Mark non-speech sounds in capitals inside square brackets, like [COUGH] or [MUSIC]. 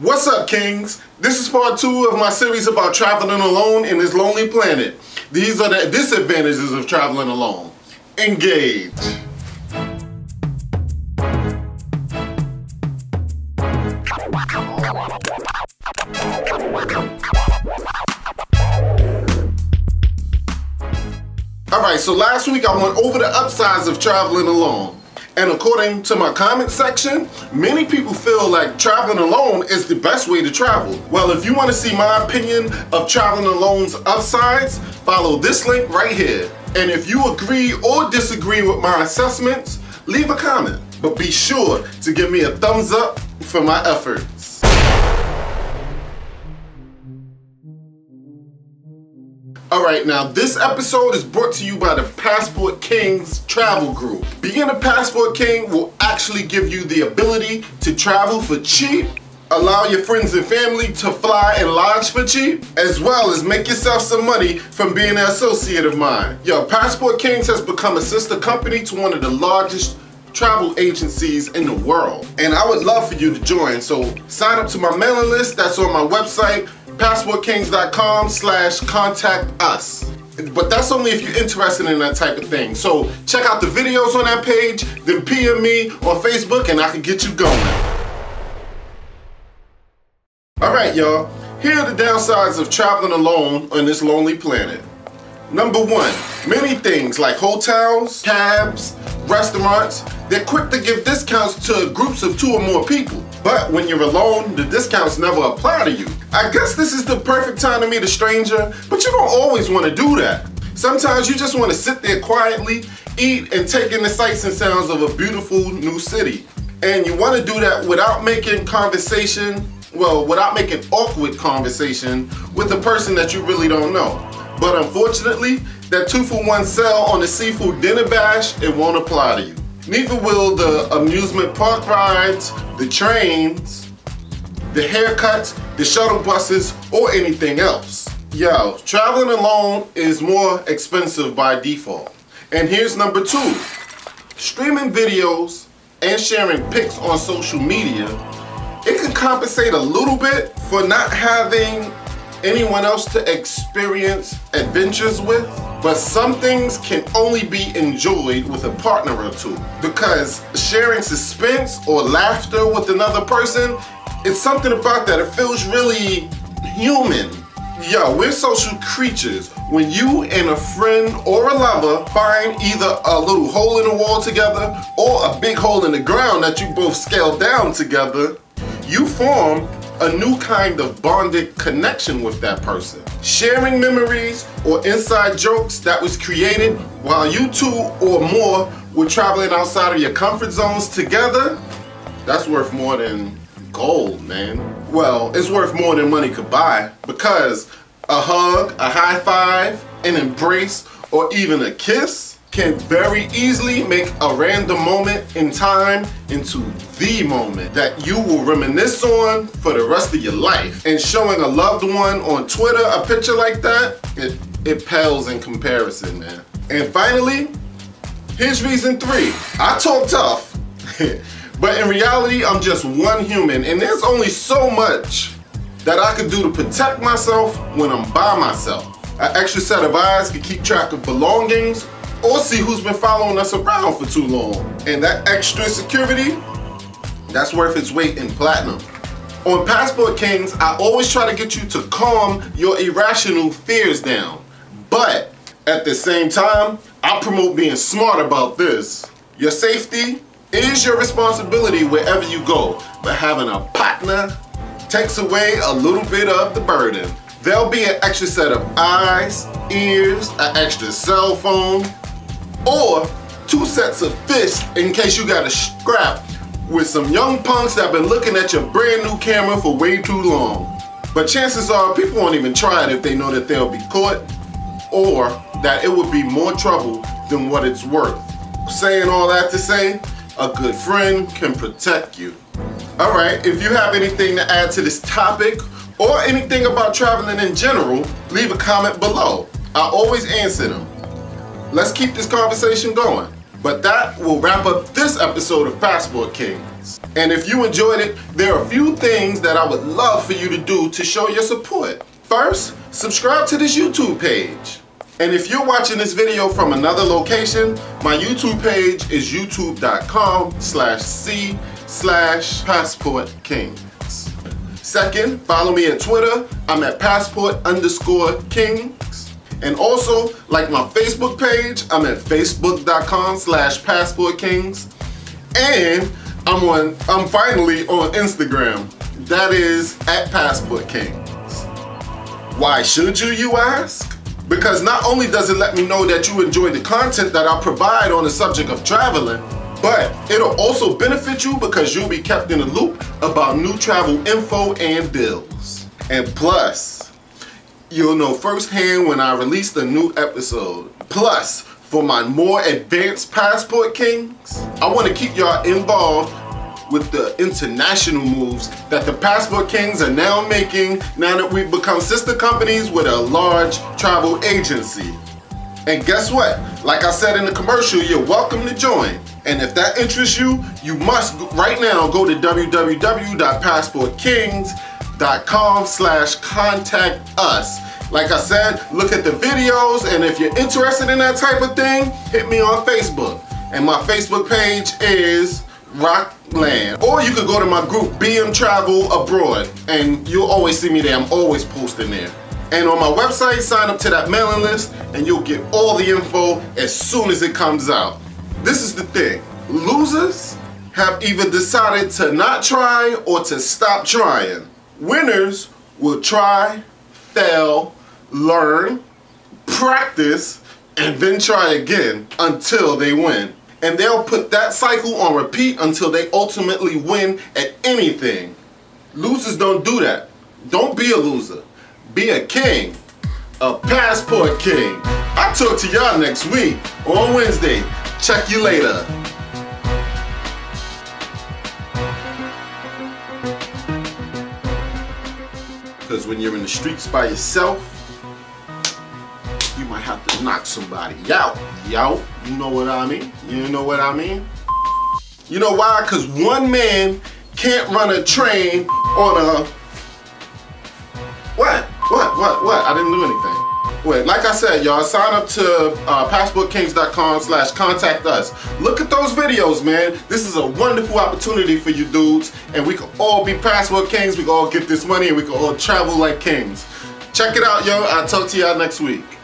What's up, Kings? This is part two of my series about traveling alone in this lonely planet. These are the disadvantages of traveling alone. Engage. Alright, so last week I went over the upsides of traveling alone. And according to my comment section, many people feel like traveling alone is the best way to travel. Well, if you want to see my opinion of traveling alone's upsides, follow this link right here. And if you agree or disagree with my assessments, leave a comment. But be sure to give me a thumbs up for my efforts. Alright, now this episode is brought to you by the Passport Kings Travel Group. Being a Passport King will actually give you the ability to travel for cheap, allow your friends and family to fly and lodge for cheap, as well as make yourself some money from being an associate of mine. Yo, Passport Kings has become a sister company to one of the largest travel agencies in the world. And I would love for you to join. So sign up to my mailing list that's on my website, passportkings.com slash contact us. But that's only if you're interested in that type of thing. So check out the videos on that page, then PM me on Facebook and I can get you going. All right, y'all. Here are the downsides of traveling alone on this lonely planet. Number one, many things like hotels, cabs, restaurants, they're quick to give discounts to groups of two or more people. But when you're alone, the discounts never apply to you. I guess this is the perfect time to meet a stranger, but you don't always want to do that. Sometimes you just want to sit there quietly, eat, and take in the sights and sounds of a beautiful new city. And you want to do that without making conversation, well, without making awkward conversation with a person that you really don't know. But unfortunately, that two for one sale on the seafood dinner bash, it won't apply to you. Neither will the amusement park rides, the trains, the haircuts, the shuttle buses, or anything else. Yo, traveling alone is more expensive by default. And here's number two. Streaming videos and sharing pics on social media, it can compensate a little bit for not having anyone else to experience adventures with, but some things can only be enjoyed with a partner or two because sharing suspense or laughter with another person, it's something about that. It feels really human. Yo, we're social creatures. When you and a friend or a lover find either a little hole in the wall together or a big hole in the ground that you both scale down together, you form a new kind of bonded connection with that person. Sharing memories or inside jokes that was created while you two or more were traveling outside of your comfort zones together, that's worth more than gold, man. Well, it's worth more than money could buy because a hug, a high five, an embrace, or even a kiss can very easily make a random moment in time into the moment that you will reminisce on for the rest of your life. And showing a loved one on Twitter a picture like that, it, it pales in comparison, man. And finally, here's reason three. I talk tough, [LAUGHS] but in reality, I'm just one human and there's only so much that I can do to protect myself when I'm by myself. An extra set of eyes can keep track of belongings or see who's been following us around for too long. And that extra security, that's worth its weight in platinum. On Passport Kings, I always try to get you to calm your irrational fears down. But at the same time, I promote being smart about this. Your safety is your responsibility wherever you go, but having a partner takes away a little bit of the burden. There'll be an extra set of eyes, ears, an extra cell phone, or two sets of fists in case you got a scrap with some young punks that have been looking at your brand new camera for way too long. But chances are people won't even try it if they know that they'll be caught or that it would be more trouble than what it's worth. Saying all that to say, a good friend can protect you. All right, if you have anything to add to this topic or anything about traveling in general, leave a comment below. I always answer them let's keep this conversation going. But that will wrap up this episode of Passport Kings. And if you enjoyed it, there are a few things that I would love for you to do to show your support. First, subscribe to this YouTube page. And if you're watching this video from another location, my YouTube page is youtube.com slash c slash passport kings. Second, follow me on Twitter. I'm at passport underscore kings. And also, like my Facebook page, I'm at facebook.com slash passport kings. And I'm on, I'm finally on Instagram. That is at passport kings. Why should you, you ask? because not only does it let me know that you enjoy the content that I provide on the subject of traveling, but it'll also benefit you because you'll be kept in the loop about new travel info and deals. And plus, you'll know firsthand when I release the new episode. Plus, for my more advanced Passport Kings, I want to keep y'all involved with the international moves that the Passport Kings are now making now that we've become sister companies with a large travel agency. And guess what? Like I said in the commercial, you're welcome to join. And if that interests you, you must right now go to www.passportkings.com slash contact us. Like I said, look at the videos, and if you're interested in that type of thing, hit me on Facebook. And my Facebook page is Roklan. Or you could go to my group, BM Travel Abroad, and you'll always see me there. I'm always posting there. And on my website, sign up to that mailing list, and you'll get all the info as soon as it comes out. This is the thing. Losers have either decided to not try or to stop trying. Winners will try, fail, learn, practice, and then try again until they win and they'll put that cycle on repeat until they ultimately win at anything. Losers don't do that. Don't be a loser. Be a king. A passport king. I'll talk to y'all next week on Wednesday. Check you later. Because when you're in the streets by yourself, you might have to knock somebody out. Yo, you know what I mean? You know what I mean? You know why? Because one man can't run a train on a... What? What? What? What? I didn't do anything. Wait, like I said, y'all, sign up to uh, passportkings.com slash contact us. Look at those videos, man. This is a wonderful opportunity for you dudes, and we can all be passport kings. We can all get this money, and we can all travel like kings. Check it out, yo. I'll talk to y'all next week.